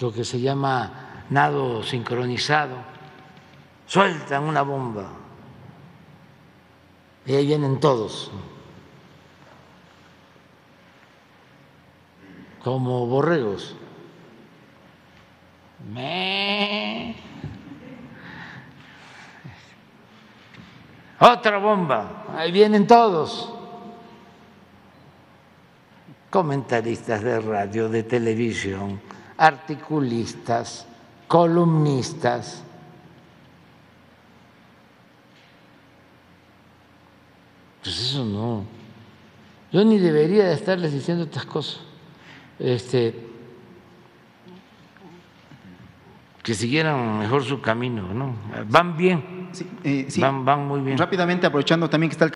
lo que se llama nado sincronizado, sueltan una bomba. Y ahí vienen todos, como borregos. Otra bomba, ahí vienen todos. Comentaristas de radio, de televisión, articulistas, columnistas. Pues eso no. Yo ni debería de estarles diciendo estas cosas. Este, que siguieran mejor su camino, ¿no? Van bien, Sí, eh, sí. van, van muy bien. Rápidamente, aprovechando también que está el